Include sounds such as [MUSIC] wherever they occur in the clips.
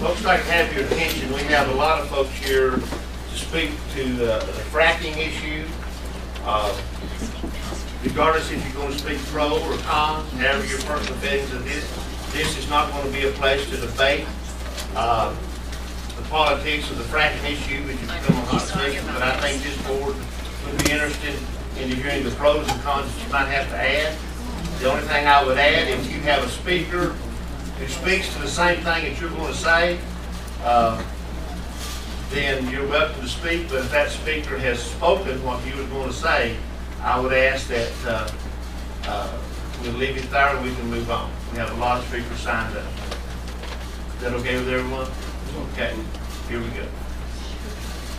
Folks, like to have your attention, we have a lot of folks here to speak to the the fracking issue. Uh, Regardless if you're going to speak pro or con, however your personal feelings of this, this is not going to be a place to debate uh, politics of the fracking issue, which has become a hot subject, but I think this board would be interested in hearing the pros and cons that you might have to add. The only thing I would add, if you have a speaker who speaks to the same thing that you're going to say, uh, then you're welcome to speak, but if that speaker has spoken what you were going to say, I would ask that uh, uh, we'll leave it there and we can move on. We have a lot of speakers signed up. Is that okay with everyone? Okay, here we go.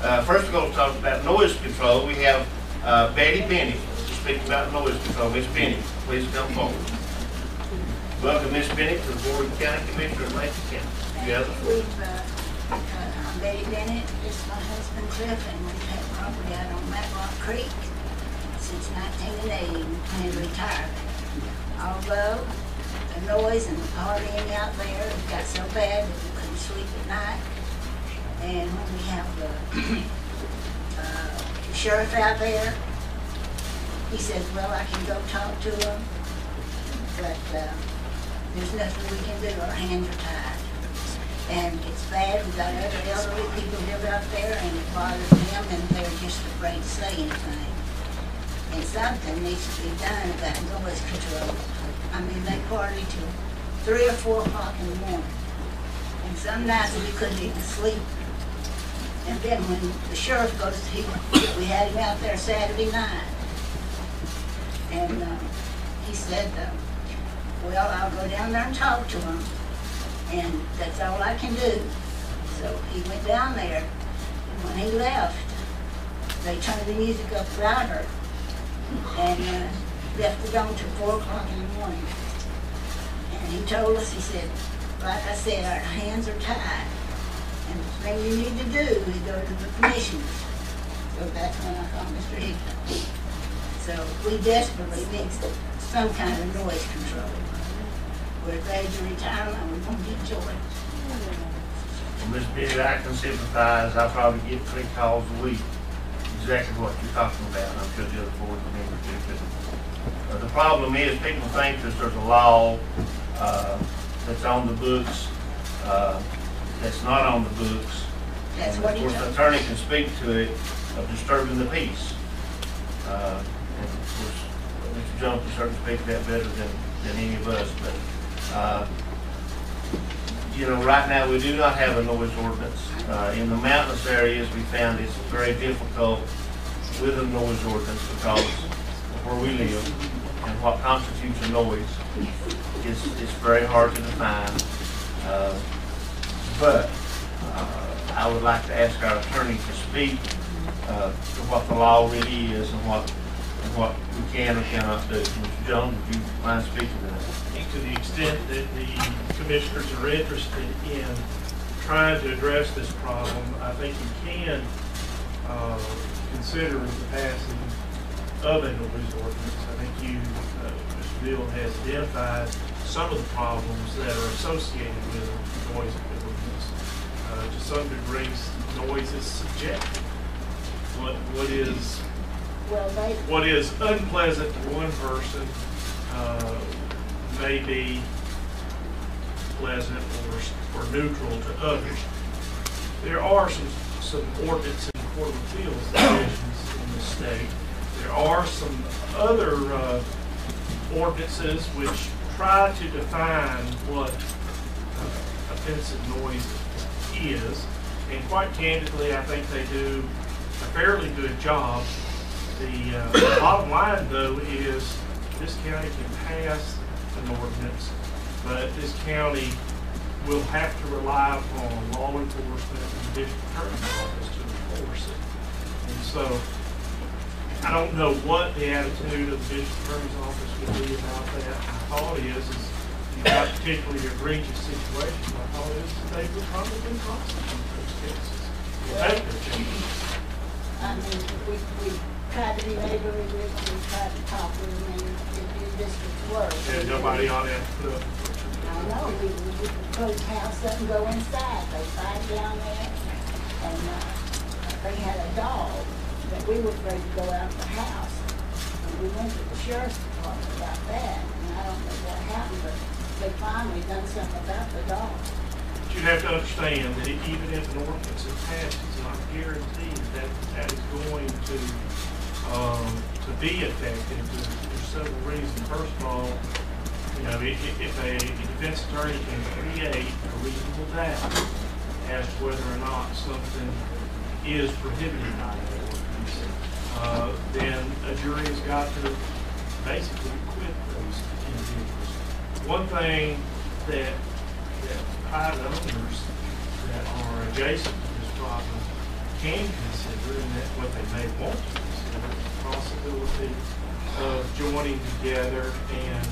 Uh, First, we're going to talk about noise control. We have uh, Betty Benny to speak about noise control. Miss Benny, please come forward. Welcome, Miss Benny, to the Board of County Commissioners of Lincoln County. You have the floor. Uh, uh, Betty Bennett, this is my husband Cliff, and we've had property out on Matlock Creek since nineteen eighty, and retired. Although the noise and the partying out there got so bad that sleep at night. And when we have the [CLEARS THROAT] uh, sheriff out there, he says, well, I can go talk to him, but, uh, there's nothing we can do, our hands are tied. And it's bad, we got other elderly people live out there and it bothers them and they're just afraid to say anything. And something needs to be done about noise control. I mean, they party till three or four o'clock in the morning. Some nights we couldn't even sleep. And then when the sheriff goes, to, he, we had him out there Saturday night. And, uh, he said, uh, well, I'll go down there and talk to him, and that's all I can do. So he went down there, and when he left, they turned the music up louder, and, uh, left it on till four o'clock in the morning. And he told us, he said, like I said, our hands are tied, and the thing you need to do is go to the commissioners. So that's when I called Mr. Hickman. So we desperately need some kind of noise control. We're at the age of retirement, we won't get. Well, Miss Benny, I can sympathize. I probably get three calls a week, exactly what you're talking about. I'm sure the other board members do too. Uh, The problem is, people think that there's a law uh, that's on the books, uh, that's not on the books. That's And what he Of course, the attorney can speak to it of disturbing the peace. Uh, And of course, Mr. Jones can certainly speak to that better than, than any of us, but, uh, you know, right now, we do not have a noise ordinance. Uh, In the mountainous areas, we found it's very difficult with a noise ordinance because of where we live and what constitutes a noise is, is very hard to define. Uh, But uh, I would like to ask our attorney to speak uh, to what the law really is and what, and what we can or cannot do. Mr. Jones, would you mind speaking to that? to the extent that the commissioners are interested in trying to address this problem, I think you can uh, consider the passing of a noise ordinance. I think you. Bill has identified some of the problems that are associated with noise ordinance. Uh, To some degree, noise is subjective. What, what is Well, they, what is unpleasant to one person uh, may be pleasant or, or neutral to others. There are some, some ordinance and court of appeals [COUGHS] in the state. There are some other uh, ordinances which try to define what offensive noise is. And quite candidly, I think they do a fairly good job. The uh, bottom line, though, is this county can pass an ordinance, but this county will have to rely upon law enforcement and the district attorney's office to enforce it. And so, I don't know what the attitude of the district attorney's office would be about that. My thought is, is you've got particularly egregious situations, my thought is they would probably prosecute those cases. Take their chances. I mean, we, we tried to be neighborly with them, we tried to talk with them, and it, it just was worse. There's nobody on that put up. I know, we, we we could close house up and go inside, they fight down there, and, uh, they had a dog that we were afraid to go out the house. And we went to the sheriff's department about that, and I don't know what happened, but they finally done something about the dog. But you have to understand that even if an ordinance is passed, it's not guaranteed that that is going to, um, to be effective. There's several reasons. First of all, you know, if, if- a defense attorney can create a reasonable doubt as to whether or not something is prohibited by ordinance, uh, then a jury has got to basically acquit those individuals. One thing that, that private owners that are adjacent to this property can consider, and that what they may want to consider, is the possibility of joining together and,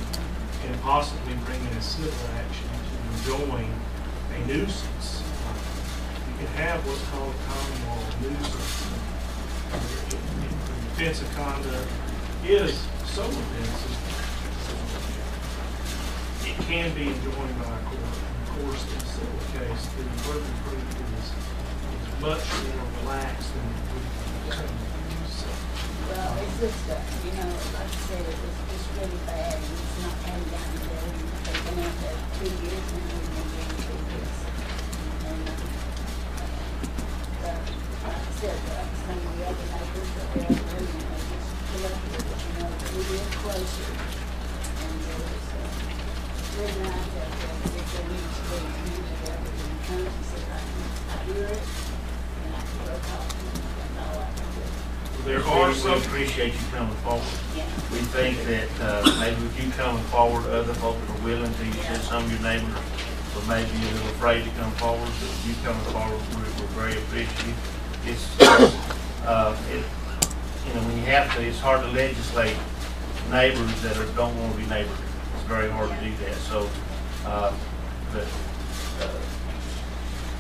and possibly bringing a civil action to enjoin a nuisance. You can have what's called common law nuisance. Offensive conduct is so offensive, it can be enjoined by a court. Of course, in a civil case, the burden of proof is, is much more relaxed than would. So, Well, it's just, uh, you know, like I said, it was, it's really bad, and it's not coming down to there, and they've been out there two years, and we've been through this. And, uh, uh, like I said, uh, some of the other neighbors that they're we if there are We some, appreciate you coming forward. Yeah. We think that, uh, maybe with you coming forward, other folks are willing to, you said some of your neighbors were maybe a little afraid to come forward, but you coming forward, we're, we're very appreciative. It's, uh, it, you know, when you have to, it's hard to legislate neighbors that are, don't wanna be neighbors. It's very hard to do that, so, uh, uh,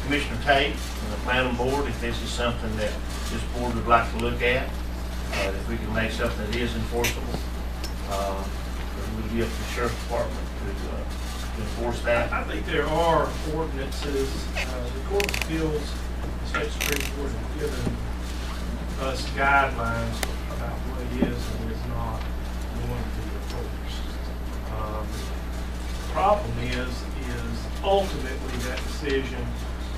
Commissioner Tate and the planning board, if this is something that this board would like to look at, uh, if we can make something that is enforceable, uh, it would be up to the sheriff's department to, uh, to enforce that. I think there are ordinances, uh, the Court of Appeals, State Court have given us guidelines about what is and is not going to be enforced. Um, the Problem is, is ultimately that decision,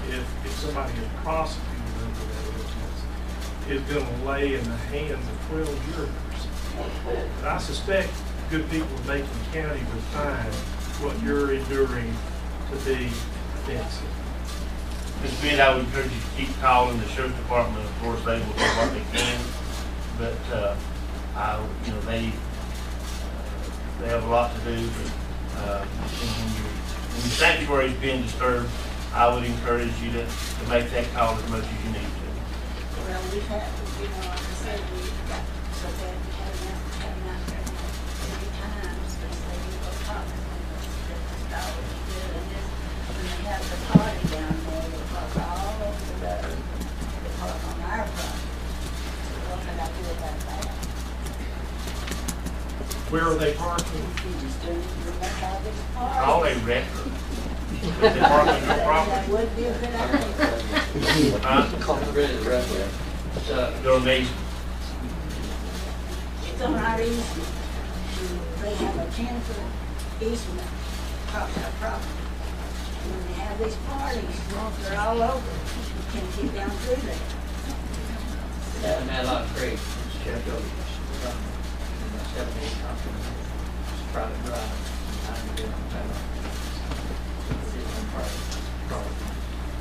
if, if somebody is prosecuted under that ordinance, is gonna lay in the hands of twelve jurors. But I suspect good people in Macon County would find what you're enduring to be offensive. Ms. Bid, I would encourage you to keep calling the sheriff's department, of course, they will do what they can, but, uh, I, you know, they, uh, they have a lot to do, but, uh, when your, when your sanctuary is being disturbed, I would encourage you to, to make that call as much as you need to. Well, we've you know, this party. Call a record. If they park on your That property, would be a good idea. uh, Call the red right there. Uh, donation. It's on our easement. They have a ten foot easement across our property. And When they have these parties, they're all over. You can't get down through there. Seven Matlock Creek, check over.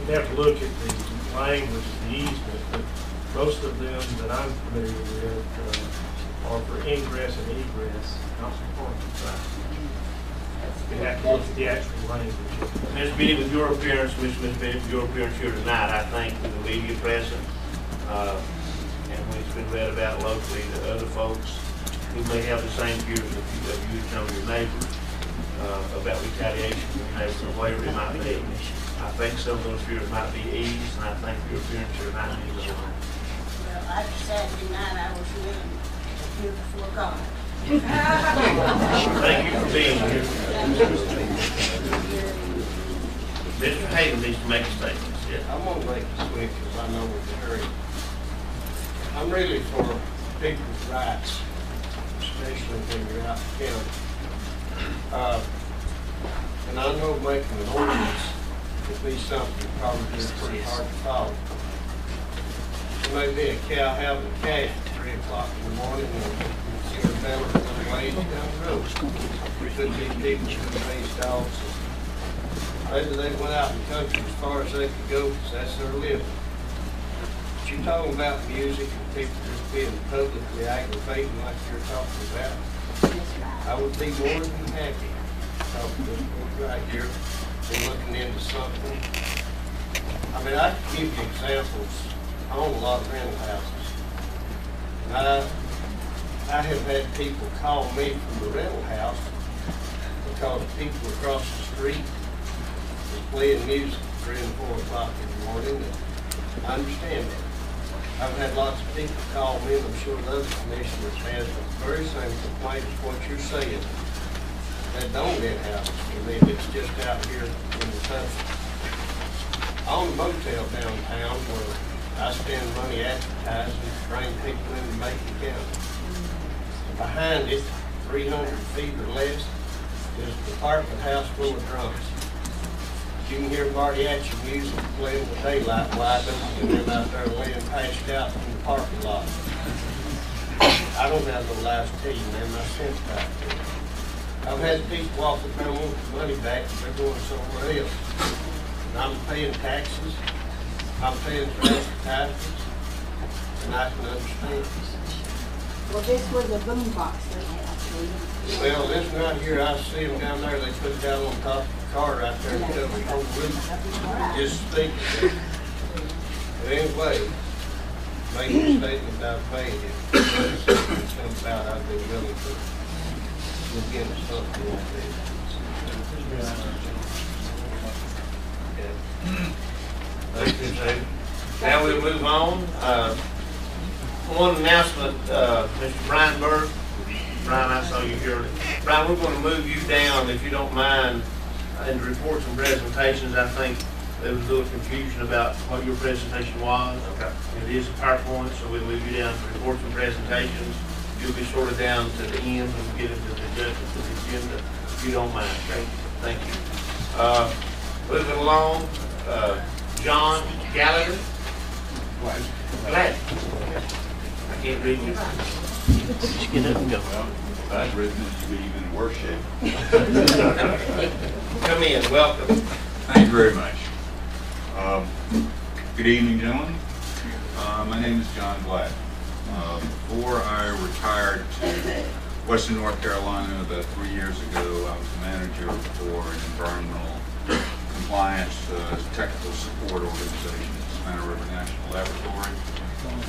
You'd have to look at the language the easement, but most of them that I'm familiar with uh, are for ingress and egress, not for parking. You have to look at the actual language. Ms. Biddy, with your appearance, Ms. Ms. Biddy, with your appearance here tonight, I think with the media present, uh, and when it's been read about locally to other folks who may have the same fears of you, of you and some of your neighbors, uh, about retaliation from your neighbors or whatever it might be. I think some of those fears might be eased, and I think your appearance here tonight is on. Well, after Saturday night, I was willing to do before God. Thank you for being here. Mr. Hayden needs to make a statement. Yes. I'm gonna make this quick, because I know we're in a hurry. I'm really for people's rights, when you're out in county. Uh, And I know making an ordinance would be something probably pretty hard to follow. There may be a cow having a calf at three o'clock in the morning, and see fella with a lady down the road. Could be people who raise dogs, Maybe they went out in the country as far as they could go, 'cause that's their living. But you're talking about music and people just being publicly aggravating like you're talking about. I would be more than happy to talk to this right here and looking into something. I mean, I could give you examples. I own a lot of rental houses. And I, I have had people call me from the rental house because people across the street was playing music at three and four o'clock in the morning, and I understand that. I've had lots of people call me, and I'm sure the other commissioners have, the very same complaint as what you're saying. That don't get houses, I mean, it's just out here in the country. I own motel downtown where I spend money advertising, to bring people into Macon County. Behind it, three hundred feet or less, is the apartment house full of drunks. You can hear mariachi music playing with daylight wide open, and them out there laying passed out in the parking lot. I don't have no live tea, man, I sent that to. I've had people walk up and want the money back, they're going somewhere else. And I'm paying taxes, I'm paying for advertisements, and I can understand. Well, this was a boom box they had, Well, this right here, I see them down there, they put it down on top the car right there, cover the whole roof. just speak. But anyway, make a statement paying it. Comes about, I'd be willing to look into something like that. Now we'll move on. Uh, One announcement, uh, Mr. Brian Burke. Brian, I saw you here. Brian, we're going to move you down, if you don't mind, in the reports and presentations. I think there was a little confusion about what your presentation was. Okay. It is a PowerPoint, so we'll move you down to reports and presentations. You'll be sort of down to the end when we get into the adjustment to the agenda, if you don't mind, okay? Thank you. Uh, Moving along, uh, John Gallagher. Glad. I can't read you. Just get up and go. I've written it to be even worse shape. [LAUGHS] [LAUGHS] Come in, welcome. Thank you very much. Um, Good evening, gentlemen. Uh, My name is John Black. Uh, Before I retired to Western North Carolina about three years ago, I was the manager for an environmental compliance uh, technical support organization, the Savannah River National Laboratory.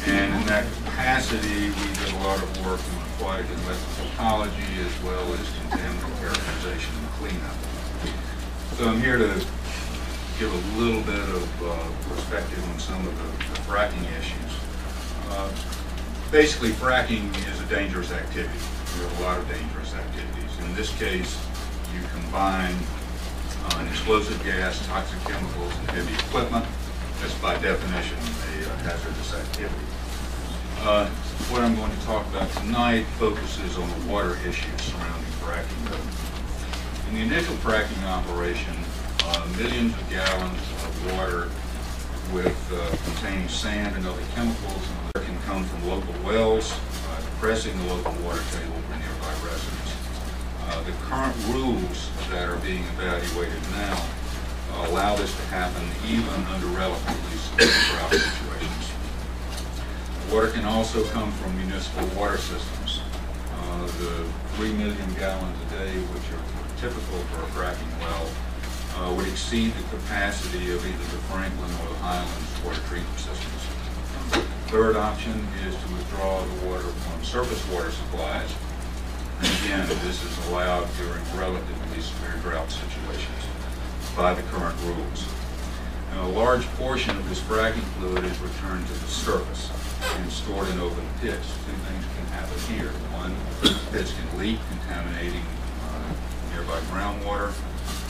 And in that capacity, we did a lot of work on aquatic and ecology as well as contaminant characterization and cleanup. So I'm here to give a little bit of uh, perspective on some of the the fracking issues. Uh, Basically, fracking is a dangerous activity. There are a lot of dangerous activities. In this case, you combine uh, an explosive gas, toxic chemicals, and heavy equipment. That's by definition a uh, hazardous activity. Uh, What I'm going to talk about tonight focuses on the water issues surrounding fracking. In the initial fracking operation, uh, millions of gallons of water with uh, containing sand and other chemicals that can come from local wells, uh, depressing the local water table for nearby residents. Uh, The current rules that are being evaluated now allow this to happen even under relatively drought situations. Water can also come from municipal water systems. Uh, The 3 million gallons a day, which are typical for a fracking well, uh, would exceed the capacity of either the Franklin or the Highlands water treatment systems. Third option is to withdraw the water from surface water supplies. And again, this is allowed during relatively severe drought situations by the current rules. Now, a large portion of this fracking fluid is returned to the surface and stored in open pits. Two things can happen here. One, pits can leak, contaminating nearby groundwater.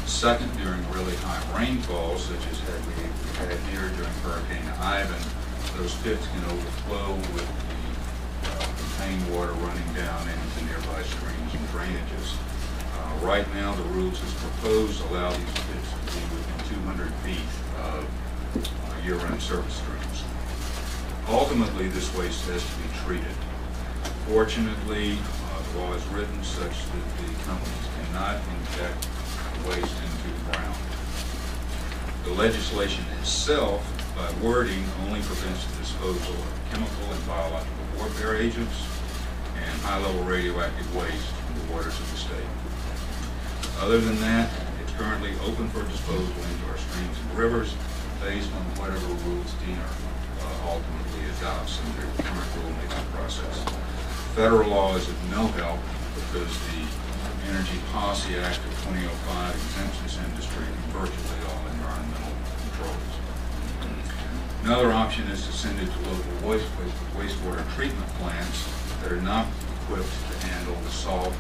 Second, during really high rainfalls, such as had we had here during Hurricane Ivan, those pits can overflow with the uh, contained water running down into nearby streams and drainages. Uh, Right now, the rules as proposed allow these pits to be within 200 feet of uh, year-round surface streams. Ultimately, this waste has to be treated. Fortunately, law is written such that the companies cannot inject waste into the ground. The legislation itself, by wording, only prevents the disposal of chemical and biological warfare agents and high-level radioactive waste in the waters of the state. Other than that, it's currently open for disposal into our streams and rivers based on whatever rules DENR uh, ultimately adopts in their current rulemaking process. Federal law is of no help because the Energy Policy Act of 2005 exempts this industry from virtually all environmental controls. Another option is to send it to local waste, wastewater treatment plants that are not equipped to handle the salt,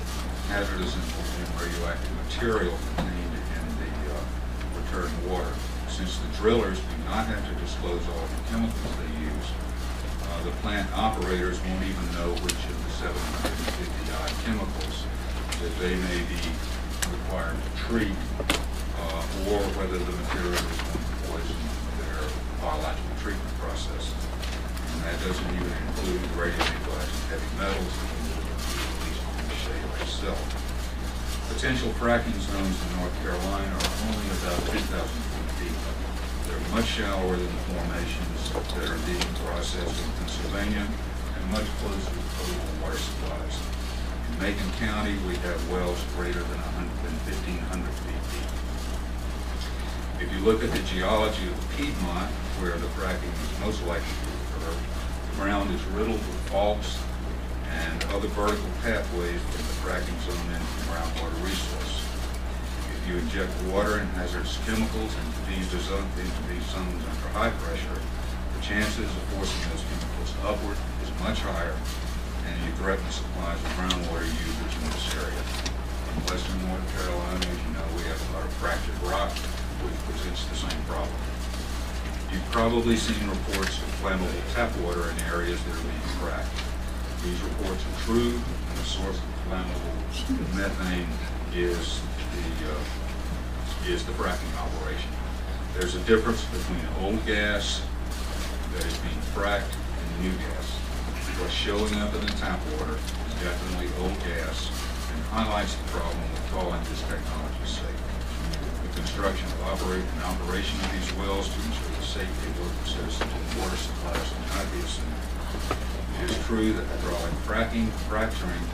hazardous and radioactive material contained in the uh, returned water. Since the drillers do not have to disclose all the chemicals they use, uh, the plant operators won't even know which of the 750 odd chemicals that they may be required to treat, uh, or whether the material is going to poison their biological treatment process. And that doesn't even include radionuclides and heavy metals be the shale itself. Potential fracking zones in North Carolina are only about 2,000 feet deep. They're much shallower than the formations that are being processed in Pennsylvania and much closer to potable water supplies. In Macon County, we have wells greater than 100 1,500 feet deep. If you look at the geology of Piedmont, where the fracking is most likely to occur, the ground is riddled with faults and other vertical pathways from the fracking zone into groundwater resource. You inject water and hazardous chemicals into these, into these zones under high pressure, the chances of forcing those chemicals upward is much higher, and you threaten the supplies of groundwater users in this area. In western North Carolina, as you know, we have a lot of fractured rock, which presents the same problem. You've probably seen reports of flammable tap water in areas that are being fracked. These reports are true, and the source of flammable methane is the, uh, is the fracking operation. There's a difference between old gas that is being fracked and new gas. What's showing up in the tap water is definitely old gas and highlights the problem with calling this technology safe. The construction of operate and operation of these wells to ensure the safety of local citizens and water supplies cannot be assumed. It is true that hydraulic fracking, fracturing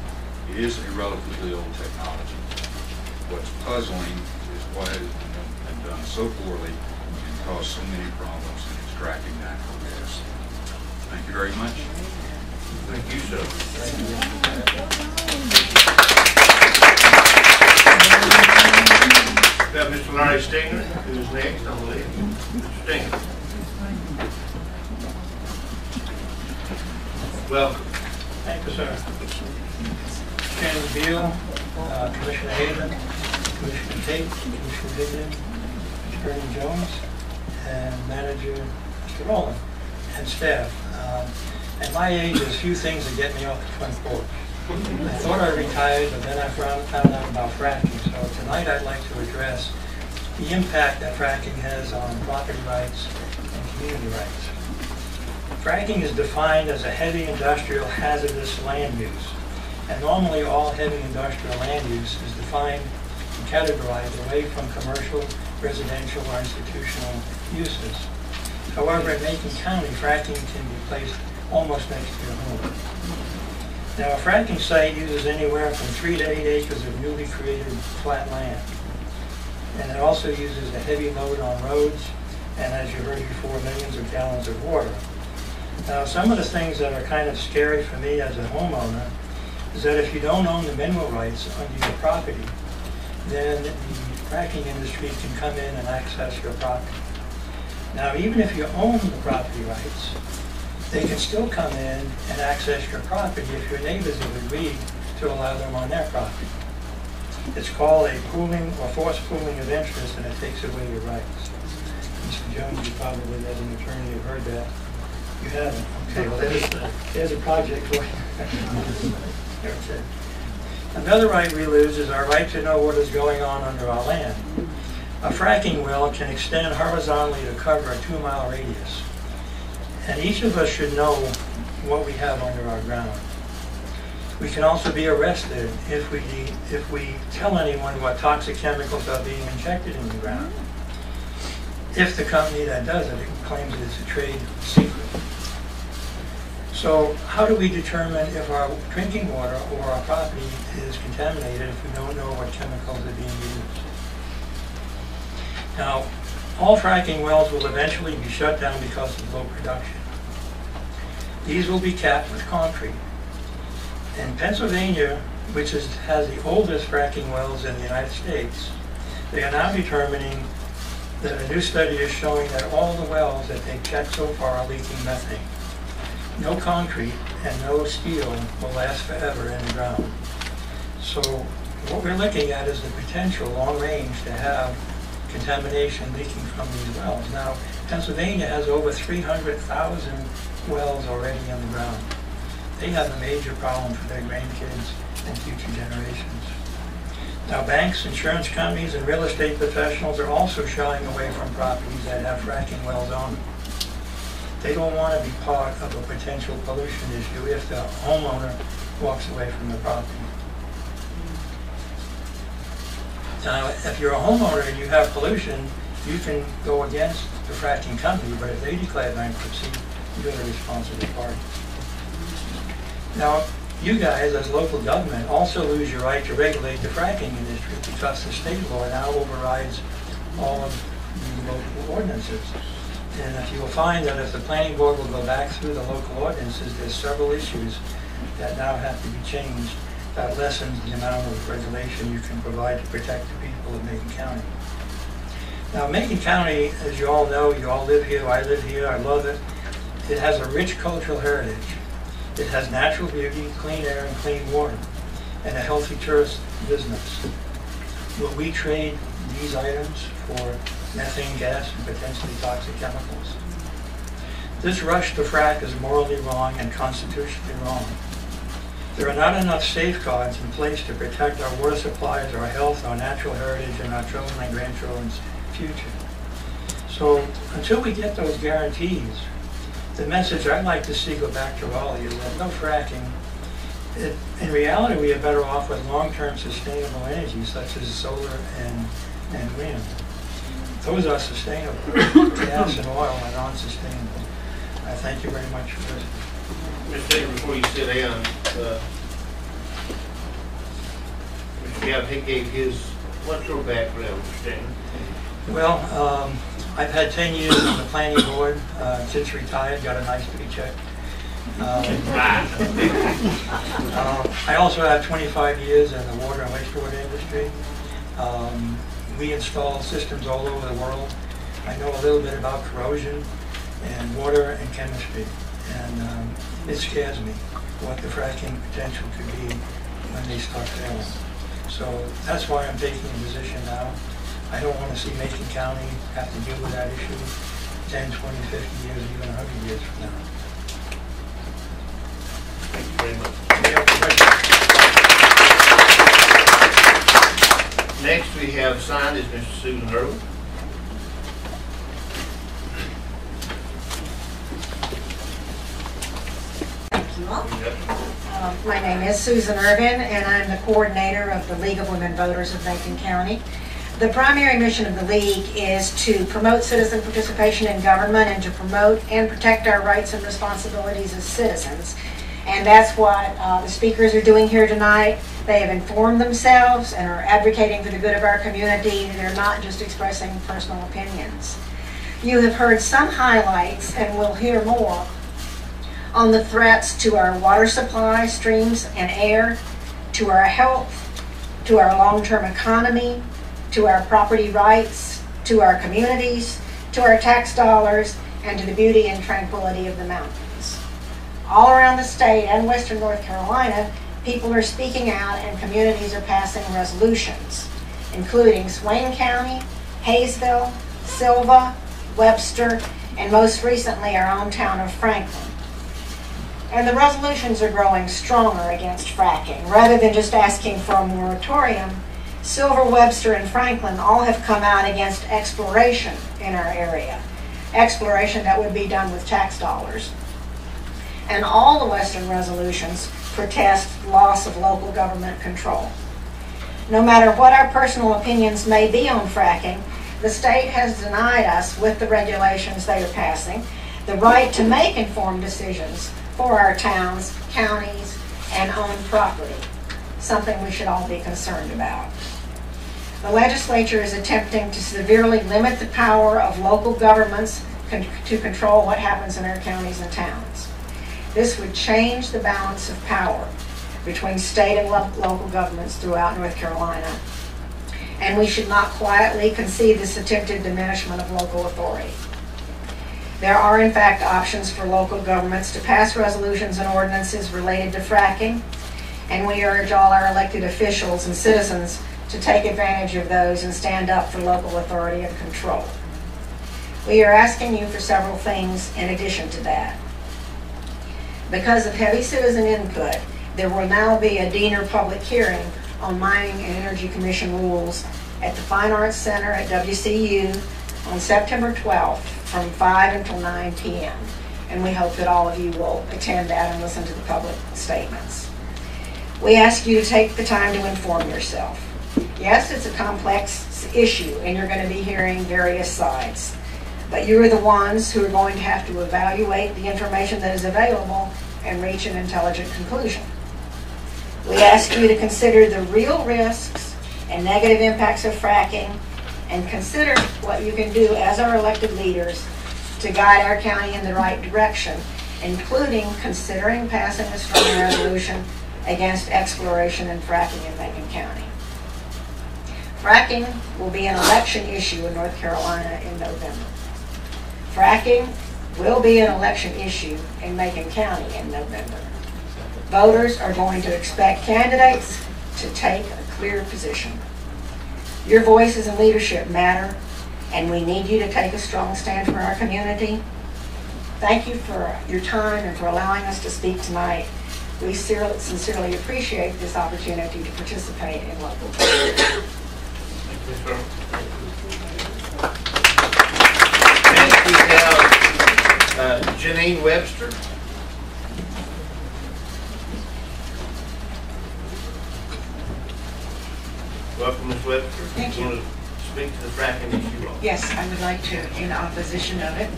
is a relatively old technology. What's puzzling is why it has been been done so poorly and caused so many problems in extracting natural gas. Thank you very much. Thank you, sir. We have Mr. Larry Stinger, who's next, I believe. Mr. Stinger. Welcome. Thank you, sir. Chairman Beale, uh, Commissioner Hayden, Commissioner Tate, Commissioner Dignan, Attorney Jones, and Manager Mr. Roland, and staff. Um, At my age, there's few things that get me off the front porch. I thought I retired, but then I found out about fracking. So tonight I'd like to address the impact that fracking has on property rights and community rights. Fracking is defined as a heavy industrial hazardous land use. And normally, all heavy industrial land use is defined categorized away from commercial, residential, or institutional uses. However, in Macon County, fracking can be placed almost next to your home. Now, a fracking site uses anywhere from three to eight acres of newly created flat land. And it also uses a heavy load on roads, and as you heard before, millions of gallons of water. Now, some of the things that are kind of scary for me as a homeowner is that if you don't own the mineral rights under your property, then the fracking industry can come in and access your property. Now, even if you own the property rights, they can still come in and access your property if your neighbors have agreed to allow them on their property. It's called a pooling or forced pooling of interest, and it takes away your rights. Mr. Jones, you probably, as an attorney, have heard that. You haven't? Okay, well, there's, there's a project for you. [LAUGHS] It. Another right we lose is our right to know what is going on under our land. A fracking well can extend horizontally to cover a two-mile radius. And each of us should know what we have under our ground. We can also be arrested if we, if we tell anyone what toxic chemicals are being injected in the ground. If the company that does it claims it's a trade secret. So how do we determine if our drinking water or our property is contaminated if we don't know what chemicals are being used? Now, all fracking wells will eventually be shut down because of low production. These will be capped with concrete. In Pennsylvania, which is, has the oldest fracking wells in the United States, they are now determining that a new study is showing that all the wells that they've checked so far are leaking methane. No concrete and no steel will last forever in the ground. So what we're looking at is the potential long range to have contamination leaking from these wells. Now, Pennsylvania has over 300,000 wells already in the ground. They have a major problem for their grandkids and future generations. Now, banks, insurance companies, and real estate professionals are also shying away from properties that have fracking wells on them. They don't want to be part of a potential pollution issue if the homeowner walks away from the property. Now, if you're a homeowner and you have pollution, you can go against the fracking company, but if they declare bankruptcy, you're the responsible party. Now, you guys, as local government, also lose your right to regulate the fracking industry because the state law now overrides all of the local ordinances. And if you will find that if the planning board will go back through the local ordinances, there's several issues that now have to be changed that lessens the amount of regulation you can provide to protect the people of Macon County. Now, Macon County, as you all know, you all live here, I live here, I love it. It has a rich cultural heritage. It has natural beauty, clean air, and clean water, and a healthy tourist business. Will we trade these items for methane gas and potentially toxic chemicals? This rush to frack is morally wrong and constitutionally wrong. There are not enough safeguards in place to protect our water supplies, our health, our natural heritage, and our children and grandchildren's future. So until we get those guarantees, the message I'd like to see go back to Raleigh is that no fracking. It, in reality, we are better off with long-term sustainable energy such as solar and, and wind. Those are sustainable. [COUGHS] Gas and oil are non-sustainable. I thank you very much for listening. Mr. Taylor, before you sit down, uh, Mr. Galvin, he gave his, what's your background, Mr. Taylor? Well, um, I've had 10 years on the planning board, uh, since retired, got a nice big check. Um, [LAUGHS] uh, I also have 25 years in the water and wastewater industry. Um, We install systems all over the world. I know a little bit about corrosion and water and chemistry. And um, it scares me what the fracking potential could be when they start failing. So that's why I'm taking a position now. I don't want to see Macon County have to deal with that issue 10, 20, 50 years, even 100 years from now. Thank you very much. Any other questions? Next, we have signed is Mr. Susan Earl. Thank you all. Um, My name is Susan Irvin, and I'm the coordinator of the League of Women Voters of Macon County. The primary mission of the league is to promote citizen participation in government and to promote and protect our rights and responsibilities as citizens. And that's what uh, the speakers are doing here tonight. They have informed themselves and are advocating for the good of our community. They're not just expressing personal opinions. You have heard some highlights, and we'll hear more on the threats to our water supply, streams, and air, to our health, to our long-term economy, to our property rights, to our communities, to our tax dollars, and to the beauty and tranquility of the mountains. All around the state and western North Carolina, people are speaking out and communities are passing resolutions, including Swain County, Hayesville, Sylva, Webster, and most recently our own town of Franklin. And the resolutions are growing stronger against fracking. Rather than just asking for a moratorium, Sylva, Webster, and Franklin all have come out against exploration in our area. Exploration that would be done with tax dollars. And all the western resolutions protest loss of local government control. No matter what our personal opinions may be on fracking, the state has denied us, with the regulations they are passing, the right to make informed decisions for our towns, counties, and own property, something we should all be concerned about. The legislature is attempting to severely limit the power of local governments con- to control what happens in our counties and towns. This would change the balance of power between state and lo- local governments throughout North Carolina. And we should not quietly concede this attempted diminishment of local authority. There are in fact options for local governments to pass resolutions and ordinances related to fracking, and we urge all our elected officials and citizens to take advantage of those and stand up for local authority and control. We are asking you for several things in addition to that. Because of heavy citizen input, there will now be a DENR public hearing on Mining and Energy Commission rules at the Fine Arts Center at WCU on September 12th from 5 until 9 p.m. And we hope that all of you will attend that and listen to the public statements. We ask you to take the time to inform yourself. Yes, it's a complex issue and you're going to be hearing various sides. But you are the ones who are going to have to evaluate the information that is available and reach an intelligent conclusion. We ask you to consider the real risks and negative impacts of fracking and consider what you can do as our elected leaders to guide our county in the right direction, including considering passing a strong resolution against exploration and fracking in Macon County. Fracking will be an election issue in North Carolina in November. Fracking will be an election issue in Macon County in November. Voters are going to expect candidates to take a clear position. Your voices and leadership matter, and we need you to take a strong stand for our community. Thank you for your time and for allowing us to speak tonight. We sincerely appreciate this opportunity to participate in local. Thank you. Earl. Next, we have uh, Janine Webster. Welcome, Ms. Webster. Thank you. Want to speak to the fracking issue? also? Yes, I would like to, in opposition of it.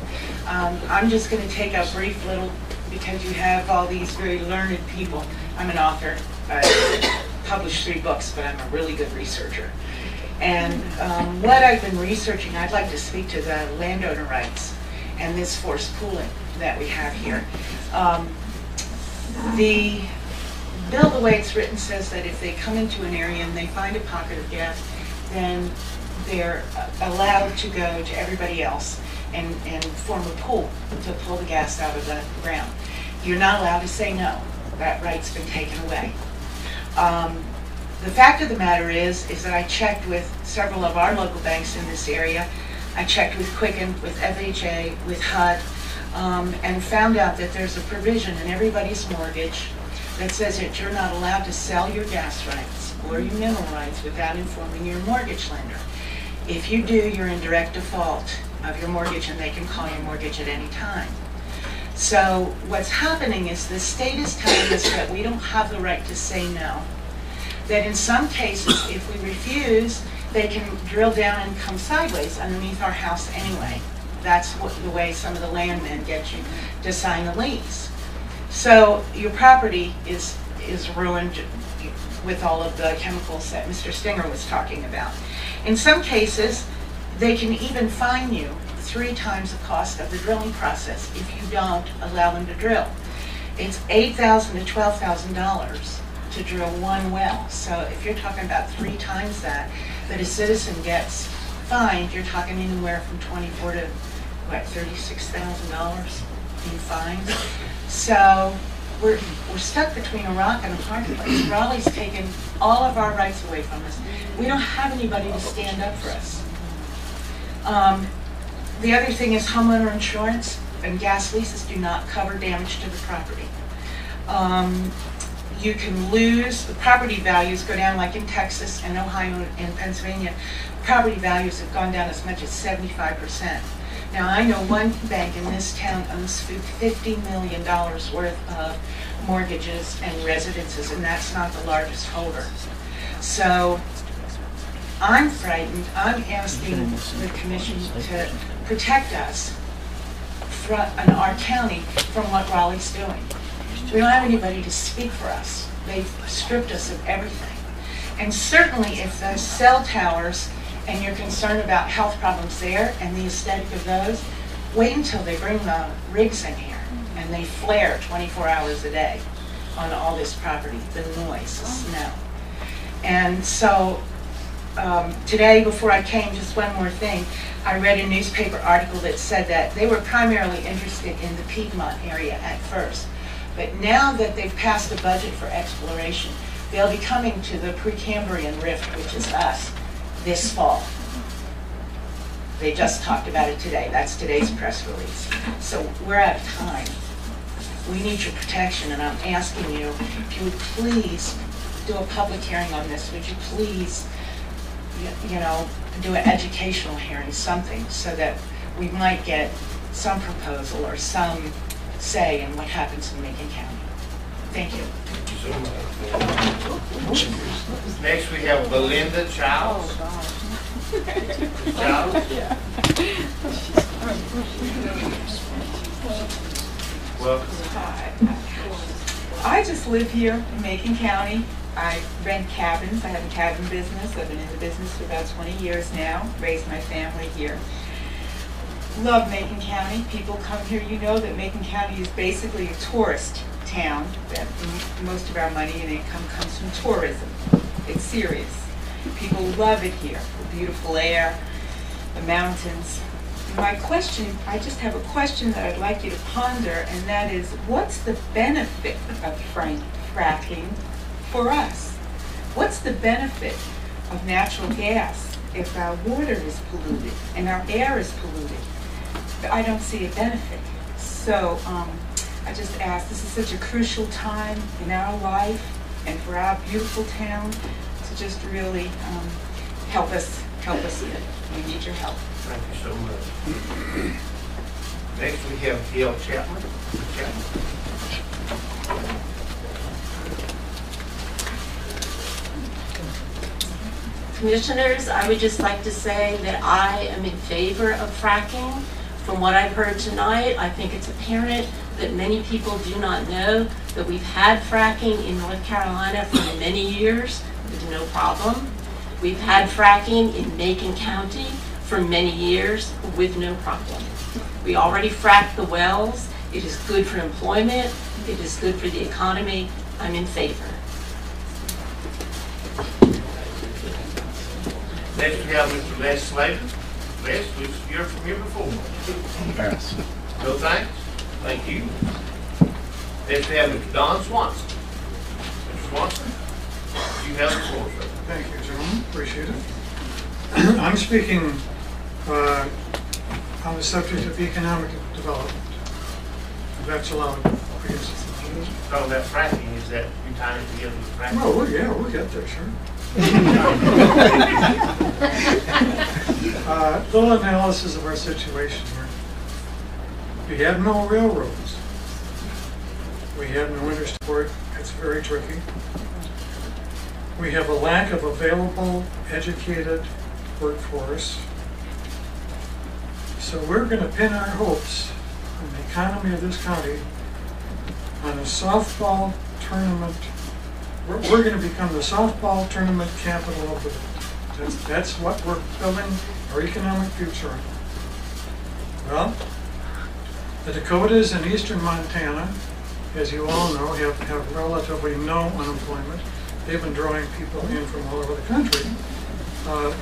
Um, I'm just going to take a brief little, because you have all these very learned people. I'm an author, I published three books, but I'm a really good researcher. And um, what I've been researching, I'd like to speak to the landowner rights and this forced pooling that we have here. Um, The bill, the way it's written, says that if they come into an area and they find a pocket of gas, then they're allowed to go to everybody else and, and form a pool to pull the gas out of the ground. You're not allowed to say no. That right's been taken away. Um, The fact of the matter is, is that I checked with several of our local banks in this area. I checked with Quicken, with FHA, with HUD, um, and found out that there's a provision in everybody's mortgage that says that you're not allowed to sell your gas rights or your mineral rights without informing your mortgage lender. If you do, you're in direct default of your mortgage and they can call your mortgage at any time. So what's happening is the state is telling us that we don't have the right to say no. That in some cases, if we refuse, they can drill down and come sideways underneath our house anyway. That's what, the way some of the landmen get you to sign the lease. So your property is, is ruined with all of the chemicals that Mr. Stinger was talking about. In some cases, they can even fine you three times the cost of the drilling process if you don't allow them to drill. It's eight thousand to twelve thousand dollars to drill one well. So if you're talking about three times that, that a citizen gets fined, you're talking anywhere from twenty-four to, what, thirty-six thousand dollars in fines. So we're, we're stuck between a rock and a hard place. Raleigh's taken all of our rights away from us. We don't have anybody to stand up for us. Um, The other thing is homeowner insurance and gas leases do not cover damage to the property. Um, You can lose, the property values go down like in Texas and Ohio and Pennsylvania. Property values have gone down as much as seventy-five percent. Now, I know one bank in this town owns fifty million dollars worth of mortgages and residences, and that's not the largest holder. So I'm frightened, I'm asking the commission to protect us from, in our county from what Raleigh's doing. We don't have anybody to speak for us. They've stripped us of everything. And certainly if those cell towers, and you're concerned about health problems there and the aesthetic of those, wait until they bring the rigs in here and they flare 24 hours a day on all this property, the noise, the smell. And so um, today, before I came, just one more thing. I read a newspaper article that said that they were primarily interested in the Piedmont area at first. But now that they've passed a budget for exploration, they'll be coming to the Precambrian Rift, which is us, this fall. They just talked about it today. That's today's press release. So we're out of time. We need your protection, and I'm asking you, if you would please do a public hearing on this, would you please you- know, do an educational hearing, something, so that we might get some proposal or some say in what happens in Macon County. Thank you. Next, we have Belinda Childs. Oh, Childs? Welcome. I just live here in Macon County. I rent cabins. I have a cabin business. I've been in the business for about 20 years now, raised my family here. Love Macon County. People come here. You know that Macon County is basically a tourist town. That most of our money and income comes from tourism. It's serious. People love it here. The beautiful air, the mountains. My question, I just have a question that I'd like you to ponder, and that is, what's the benefit of fracking for us? What's the benefit of natural gas if our water is polluted and our air is polluted? I don't see a benefit. So um, I just ask, this is such a crucial time in our life and for our beautiful town to just really um, help us, help us here. We need your help. Thank you so much. Next, we have Gail Chapman. Chapman. Commissioners, I would just like to say that I am in favor of fracking. From what I've heard tonight, I think it's apparent that many people do not know that we've had fracking in North Carolina for many years with no problem. We've had fracking in Macon County for many years with no problem. We already fracked the wells. It is good for employment. It is good for the economy. I'm in favor. Next, we have Mr. Les. Les, we've heard from here before. Pass. No thanks? Thank you. Next, we have Mr. Don Swanson. Mr. Swanson, you have the floor, sir. Thank you, gentlemen, appreciate it. [CLEARS THROAT] I'm speaking uh, on the subject of economic development. That's allowed, I guess. Talking about fracking, is that you tying it together with fracking? Well, yeah, we'll get there, sure. Uh, Little analysis of our situation here. We have no railroads. We have no intersport, it's very tricky. We have a lack of available, educated workforce. So we're gonna pin our hopes on the economy of this county on a softball tournament. We're, we're gonna become the softball tournament capital of the world. That's, that's what we're building our economic future on. Well, the Dakotas and eastern Montana, as you all know, have, have relatively no unemployment. They've been drawing people in from all over the country. Uh,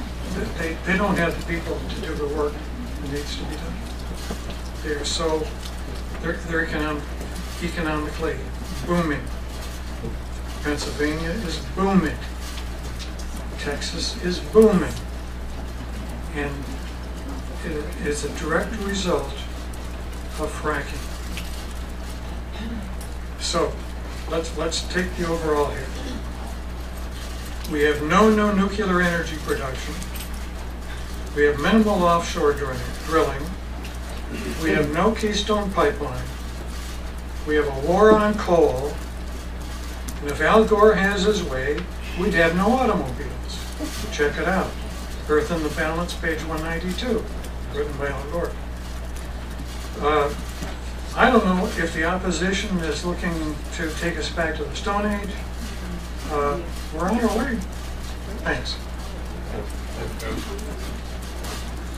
they, they don't have the people to do the work that needs to be done. They're so, they're, they're economic, economically booming. Pennsylvania is booming. Texas is booming. And it is a direct result of fracking. So, let's, let's take the overall here. We have no new nuclear energy production. We have minimal offshore drilling. We have no Keystone Pipeline. We have a war on coal. And if Al Gore has his way, we'd have no automobiles. Check it out. Earth in the Balance, page 192, written by Al Gore. Uh, I don't know if the opposition is looking to take us back to the Stone Age. Uh, We're on our way. Thanks.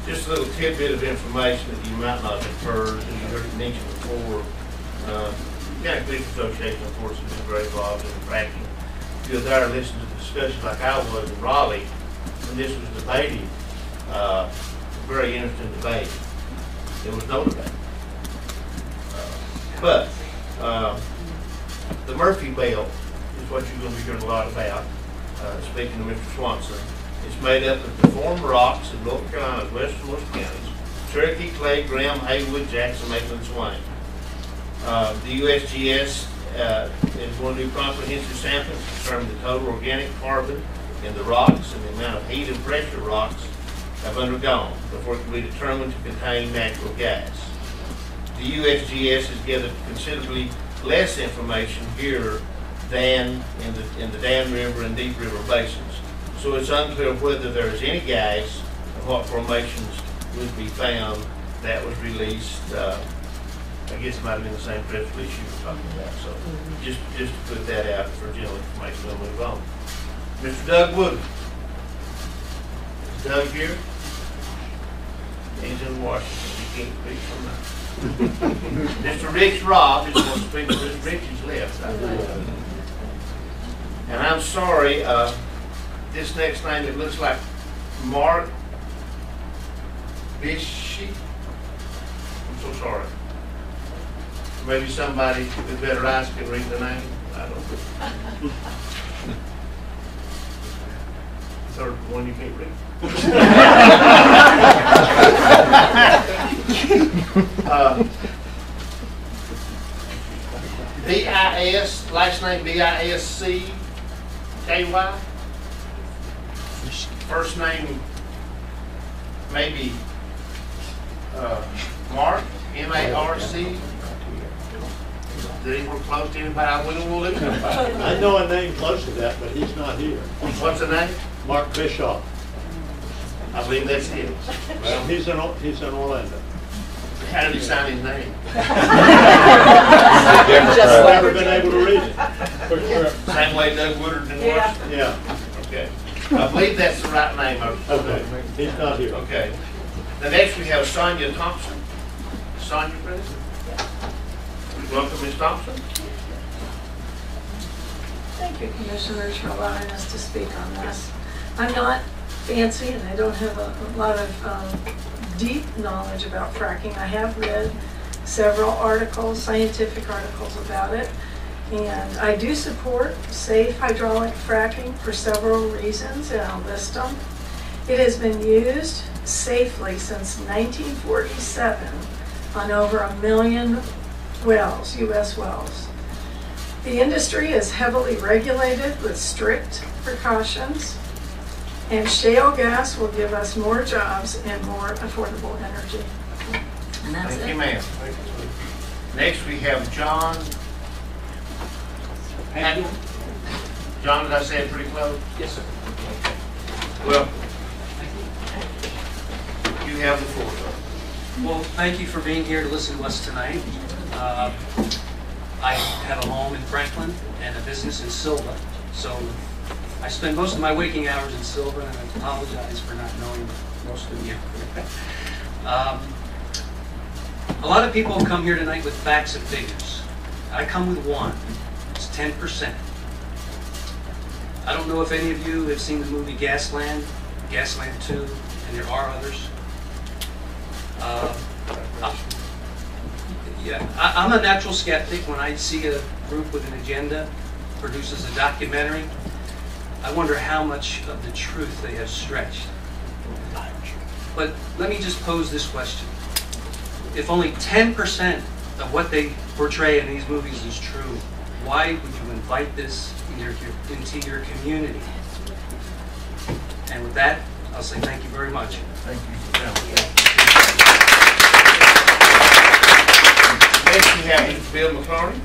Just a little tidbit of information that you might not have heard, and you heard it mentioned before. Uh, County Police Association, has been very involved in fracking. If you were there listening to the discussion like I was in Raleigh, when this was debated, uh, very interesting debate. There was no debate. Uh, But, uh, the Murphy Belt is what you're gonna be hearing a lot about, uh, speaking to Mr. Swanson. It's made up of the former rocks in North Carolina's westernmost counties, Cherokee, Clay, Graham, Haywood, Jackson, Macon, Swain. Uh, The USGS uh, is going to do comprehensive sampling to determine the total organic carbon in the rocks and the amount of heat and pressure rocks have undergone before it can be determined to contain natural gas. The USGS has gathered considerably less information here than in the, in the Dan River and Deep River basins. So it's unclear whether there is any gas and what formations would be found that was released, uh, I guess it might have been the same press release you were talking about, so just, just to put that out for general information, we'll move on. Mr. Doug Wood. Is Doug here? He's in Washington, he can't speak from now. Mr. Rich Robb is going to speak, Mr. Rich is left. I think. And I'm sorry, uh, this next name, it looks like Mark Bishy. I'm so sorry. Maybe somebody with better eyes can read the name, I don't know. Third one you can't read. [LAUGHS] Uh, B-I-S, last name B-I-S-C, K-Y. First name maybe uh, Mark, M-A-R-C. Did he close to anybody? I wouldn't want to lose I know a name close to that, but he's not here. What's the name? Mark Bischoff. I believe that's him. Well, he's in, he's in Orlando. How did he sign his name? [LAUGHS] Just never been able to read it. Same way Doug Woodard in Washington? Yeah, Okay. I believe that's the right name. of- okay, he's not here. Okay. The next we have Sonia Thompson. Sonia, please. Welcome, Ms. Thompson. Thank you, Commissioners, for allowing us to speak on this. I'm not fancy and I don't have a a lot of um, deep knowledge about fracking. I have read several articles, scientific articles about it. And I do support safe hydraulic fracking for several reasons, and I'll list them. It has been used safely since 1947 on over a million wells, US wells. The industry is heavily regulated with strict precautions, and shale gas will give us more jobs and more affordable energy. And that's Thank you, it. ma'am. Next, we have John Patton. John, did I say it pretty close? Yes, sir. Well, thank you You have the floor, sir. Well, thank you for being here to listen to us tonight. Uh, I have a home in Franklin and a business in Sylva, so I spend most of my waking hours in Sylva, and I apologize for not knowing most of you. [LAUGHS] Um, A lot of people come here tonight with facts and figures. I come with one. It's 10%. I don't know if any of you have seen the movie Gasland Gasland Two, and there are others. Uh, Yeah, I, I'm a natural skeptic. When I see a group with an agenda produces a documentary, I wonder how much of the truth they have stretched. But let me just pose this question. If only 10% of what they portray in these movies is true, why would you invite this in your, into your community? And with that, I'll say thank you very much. Thank you. Next, Bill. Mr.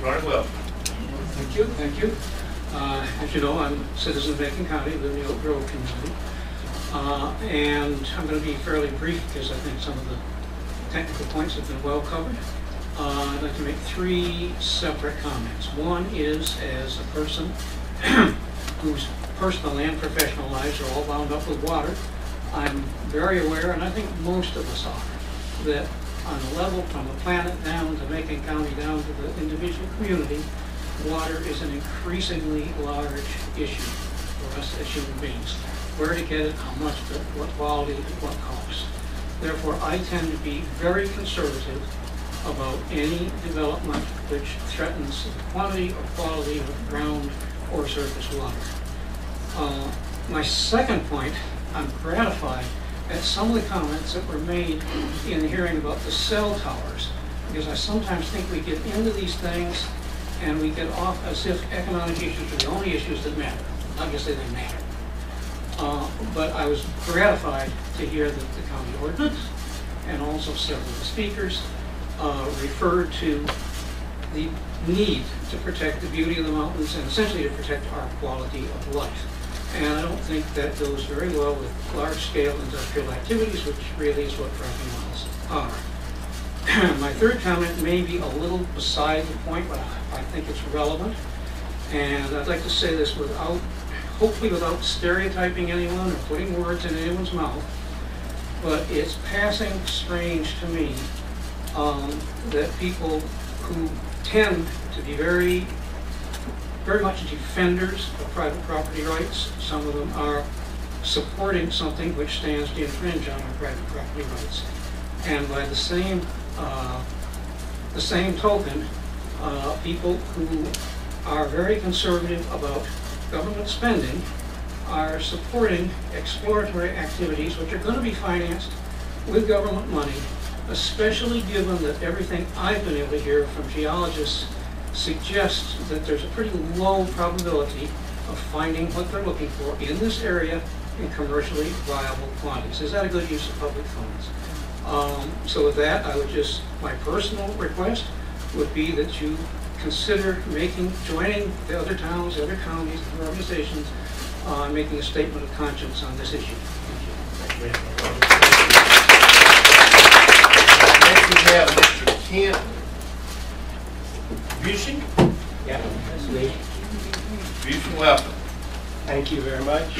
McClarty, welcome. Thank you, thank you. Uh, As you know, I'm a citizen of Macon County, live in the Oak Grove community. Uh, And I'm going to be fairly brief because I think some of the technical points have been well covered. Uh, I'd like to make three separate comments. One is as a person [CLEARS THROAT] whose personal and professional lives are all bound up with water, I'm very aware, and I think most of us are, that on the level from the planet down to Macon County, down to the individual community, water is an increasingly large issue for us as human beings. Where to get it, how much, it, what quality, at what cost. Therefore, I tend to be very conservative about any development which threatens the quantity or quality of ground or surface water. Uh, My second point, I'm gratified at some of the comments that were made in the hearing about the cell towers, because I sometimes think we get into these things and we get off as if economic issues are the only issues that matter. Obviously, they matter. Uh, But I was gratified to hear that the county ordinance and also several of the speakers uh, referred to the need to protect the beauty of the mountains and essentially to protect our quality of life. And I don't think that goes very well with large-scale industrial activities, which really is what fracking wells are. [CLEARS THROAT] My third comment may be a little beside the point, but I think it's relevant. And I'd like to say this without, hopefully without stereotyping anyone or putting words in anyone's mouth, but it's passing strange to me um, that people who tend to be very, very much defenders of private property rights, some of them are supporting something which stands to infringe on our private property rights. And by the same, uh, the same token, uh, people who are very conservative about government spending are supporting exploratory activities which are going to be financed with government money, especially given that everything I've been able to hear from geologists suggests that there's a pretty low probability of finding what they're looking for in this area in commercially viable quantities. Is that a good use of public funds? Um, So with that, I would just, my personal request would be that you consider making, joining the other towns, the other counties, and organizations, uh, making a statement of conscience on this issue. Thank Next, we have Mr. Kent Busey. Yeah, that's me. Busey, welcome. Thank you very much.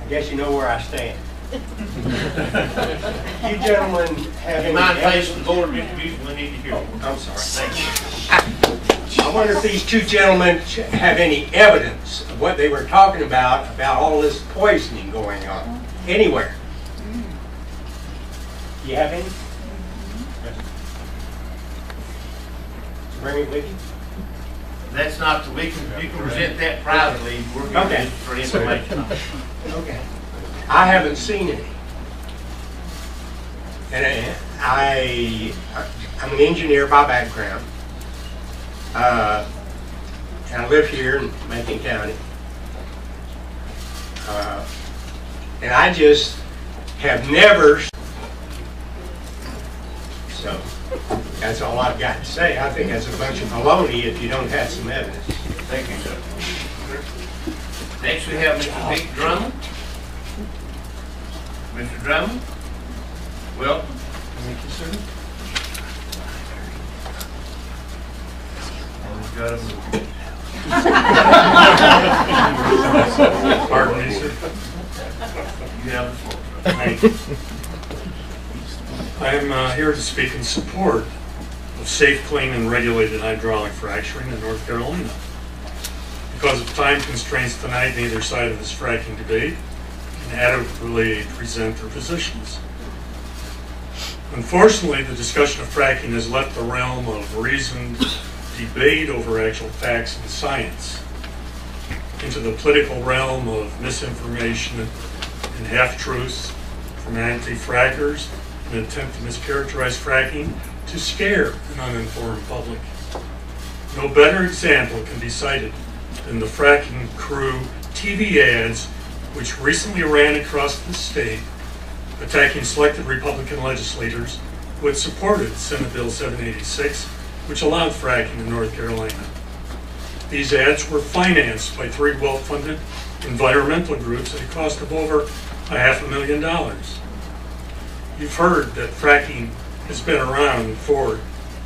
I guess you know where I stand. [LAUGHS] You gentlemen have You any... mind facing the board, Mr. Busey, we need to hear you. I'm sorry. Thank you. I wonder if these two gentlemen have any evidence of what they were talking about, about all this poisoning going on, anywhere. You have any? Bring it with you. That's not, we can, you can present that privately, we're giving Okay. it for information. Okay. I haven't seen any. And I, I'm an engineer by background. Uh, And I live here in Macon County. Uh, And I just have never, so, that's all I've got to say. I think that's a bunch of baloney if you don't have some evidence. Thank you, sir. Next, we have Mr. Pete Drummond. Mr. Drummond, welcome. Thank you, sir. Always got to. Pardon me, sir. You have the floor. Thank you. I am uh, here to speak in support of safe, clean, and regulated hydraulic fracturing in North Carolina. Because of time constraints tonight, neither side of this fracking debate can adequately present their positions. Unfortunately, the discussion of fracking has left the realm of reasoned debate over actual facts and science into the political realm of misinformation and half-truths from anti-frackers, in an attempt to mischaracterize fracking to scare an uninformed public. No better example can be cited than the fracking crew TV ads which recently ran across the state attacking selected Republican legislators who had supported Senate Bill 786, which allowed fracking in North Carolina. These ads were financed by three well-funded environmental groups at a cost of over a half a million dollars. You've heard that fracking has been around for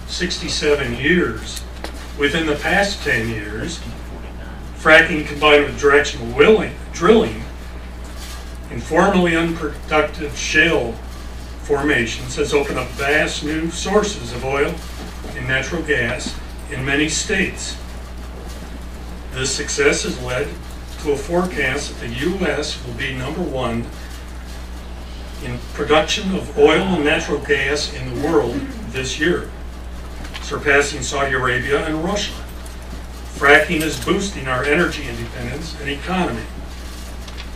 67 years. Within the past 10 years, fracking combined with directional willing, drilling in formerly unproductive shale formations has opened up vast new sources of oil and natural gas in many states. This success has led to a forecast that the U.S. will be number one in production of oil and natural gas in the world this year, surpassing Saudi Arabia and Russia. Fracking is boosting our energy independence and economy.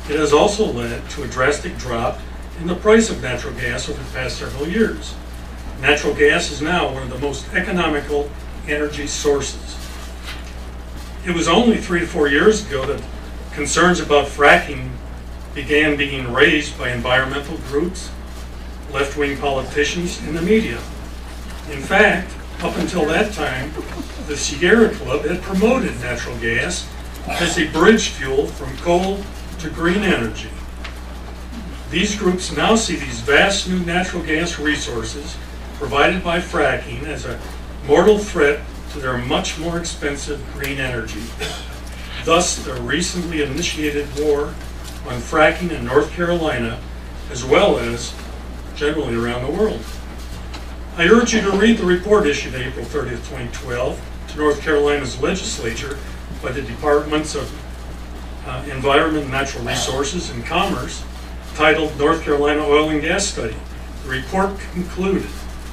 It has also led to a drastic drop in the price of natural gas over the past several years. Natural gas is now one of the most economical energy sources. It was only three to four years ago that concerns about fracking began being raised by environmental groups, left-wing politicians, and the media. In fact, up until that time, the Sierra Club had promoted natural gas as a bridge fuel from coal to green energy. These groups now see these vast new natural gas resources provided by fracking as a mortal threat to their much more expensive green energy. Thus, the recently initiated war on fracking in North Carolina, as well as generally around the world. I urge you to read the report issued April 30th, 2012 to North Carolina's legislature by the Departments of uh, Environment, Natural Resources, and Commerce titled North Carolina Oil and Gas Study. The report concluded,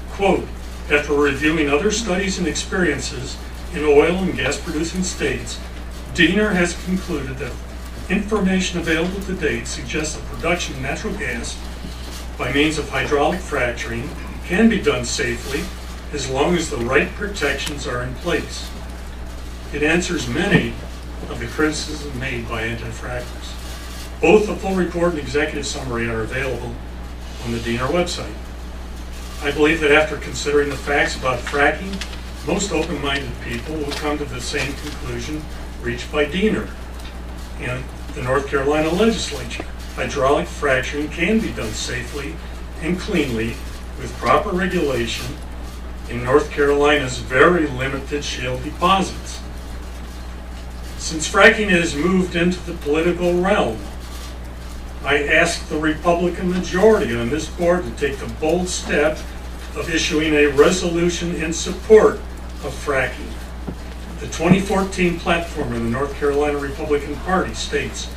quote, after reviewing other studies and experiences in oil and gas producing states, DENR has concluded that information available to date suggests that production of natural gas by means of hydraulic fracturing can be done safely as long as the right protections are in place. It answers many of the criticisms made by anti-frackers. Both the full report and executive summary are available on the DENR website. I believe that after considering the facts about fracking, most open-minded people will come to the same conclusion reached by DENR and the North Carolina legislature. Hydraulic fracturing can be done safely and cleanly with proper regulation in North Carolina's very limited shale deposits. Since fracking has moved into the political realm, I ask the Republican majority on this board to take the bold step of issuing a resolution in support of fracking. The 2014 platform of the North Carolina Republican Party states,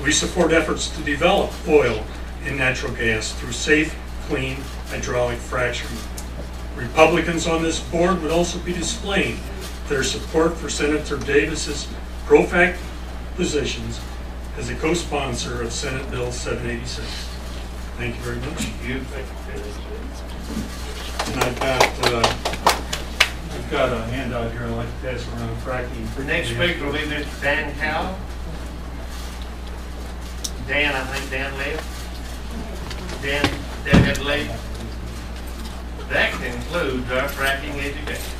we support efforts to develop oil and natural gas through safe, clean hydraulic fracturing. Republicans on this board would also be displaying their support for Senator Davis's ProFrac positions as a co-sponsor of Senate Bill 786. Thank you very much. You, And I've got, uh, got a handout here I'd like to pass around fracking. The next speaker will be Mr. Dan Cowell. Dan, I think Dan left. Dan, Dan had left. That concludes our fracking education.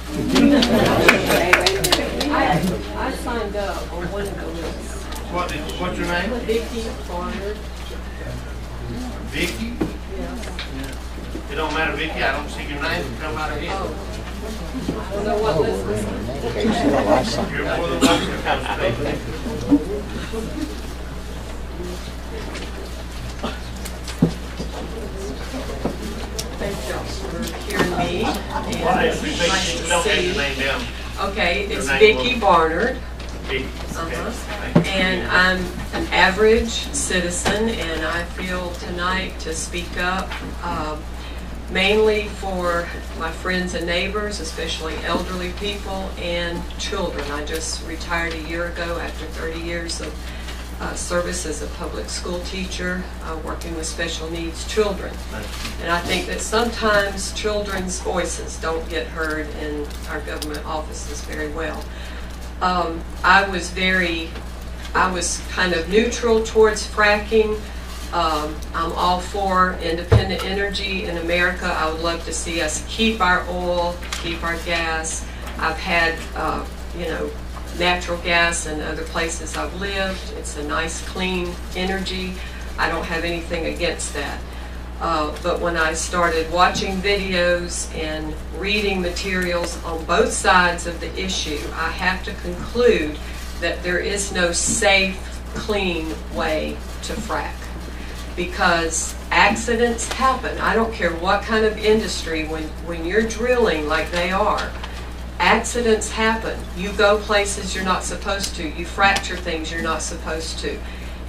I, I signed up on one of the lists. What is, what's your name? Vicky Barnard. Vicky? Yeah. It don't matter, Vicky, I don't see your name come out of here. Oh. Thank y'all for hearing me. and nice to see-. Okay, it's Vicki Barnard. Uh-huh. And I'm an average citizen, and I feel tonight to speak up um, mainly for my friends and neighbors, especially elderly people and children. I just retired a year ago after 30 years of uh, service as a public school teacher, uh, working with special needs children. And I think that sometimes children's voices don't get heard in our government offices very well. Um, I was very, I was kind of neutral towards fracking. Um, I'm all for independent energy in America. I would love to see us keep our oil, keep our gas. I've had, uh, you know, natural gas in other places I've lived. It's a nice, clean energy. I don't have anything against that. Uh, but when I started watching videos and reading materials on both sides of the issue, I have to conclude that there is no safe, clean way to frack. Because accidents happen. I don't care what kind of industry, when, when you're drilling like they are, accidents happen. You go places you're not supposed to. You fracture things you're not supposed to.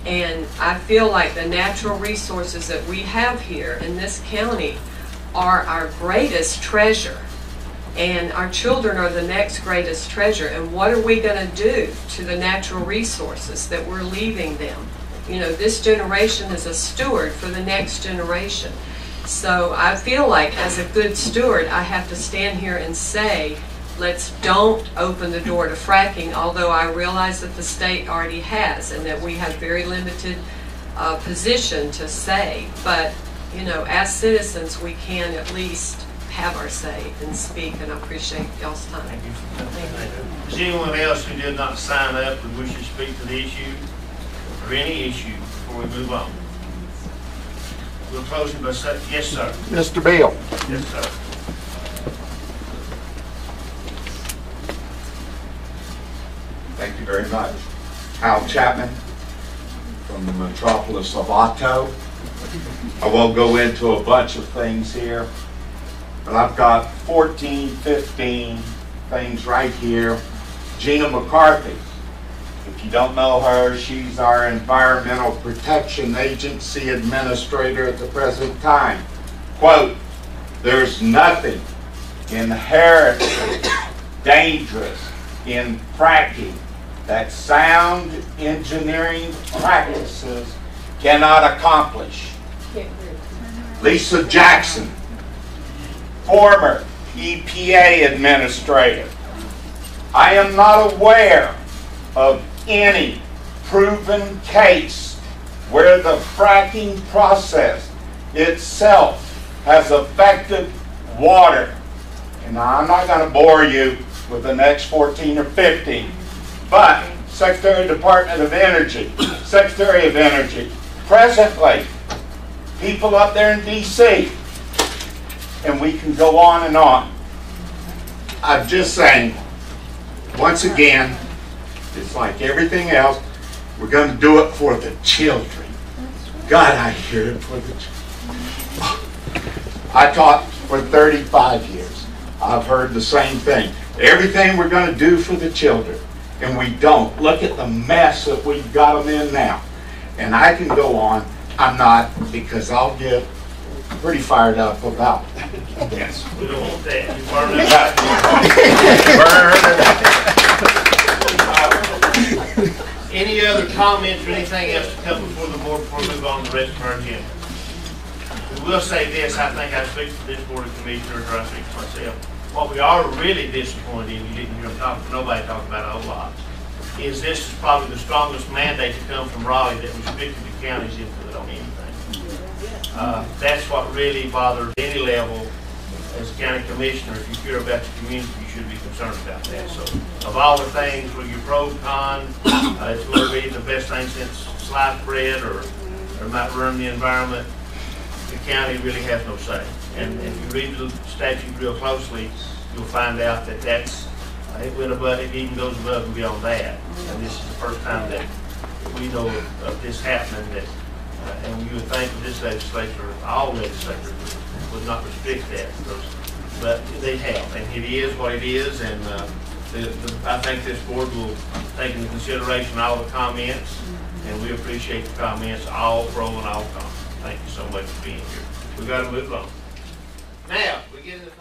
And I feel like the natural resources that we have here in this county are our greatest treasure. And our children are the next greatest treasure. And what are we going to do to the natural resources that we're leaving them? You know, this generation is a steward for the next generation. So I feel like as a good steward, I have to stand here and say, let's don't open the door to fracking, although I realize that the state already has and that we have very limited uh, position to say. But, you know, as citizens, we can at least have our say and speak, and I appreciate y'all's time. Thank you. Is anyone else who did not sign up who wishes to speak to the issue or any issue before we move on? We'll close it by saying, yes, sir. Mr. Bill. Yes, sir. Thank you very much. Hal Chapman from the metropolis of Otto. I won't go into a bunch of things here, but I've got 14, 15 things right here. Gina McCarthy. If you don't know her, she's our Environmental Protection Agency Administrator at the present time. Quote, there's nothing inherently dangerous in fracking that sound engineering practices cannot accomplish. Lisa Jackson, former EPA administrator. I am not aware of any proven case where the fracking process itself has affected water. And I'm not going to bore you with the next 14 or 15, but Secretary of Department of Energy, Secretary of Energy, presently, people up there in D.C., and we can go on and on. I'm just saying, once again, it's like everything else, we're going to do it for the children. God, I hear it for the children. I taught for 35 years. I've heard the same thing. Everything we're going to do for the children, and we don't. Look at the mess that we've got them in now. And I can go on. I'm not, because I'll get pretty fired up about this. We don't want that. You burn it [LAUGHS] Any other comments or anything else to come before the board before we move on to the rest of our agenda? We will say this, I think I speak for this board of commissioners, or I speak for myself. What we are really disappointed in, you didn't hear talk, nobody talk about a whole lot, is this is probably the strongest mandate to come from Raleigh that restricted the county's input on anything. Uh, That's what really bothers any level as county commissioner. If you care about the community, you should be concerned about that. So of all the things, where you're pro, con, uh, it's going to be the best thing since sliced bread or, or might ruin the environment, the county really has no say. And if you read the statute real closely, you'll find out that that's, uh, it went above, it even goes above and beyond that. And this is the first time that we know of, of this happening that, uh, and you would think that this legislature, all legislators would not restrict that because but they have, and it is what it is, and uh, the- the- I think this board will take into consideration all the comments, and we appreciate the comments, all pro and all con. Thank you so much for being here. We gotta move on. Now, we get into.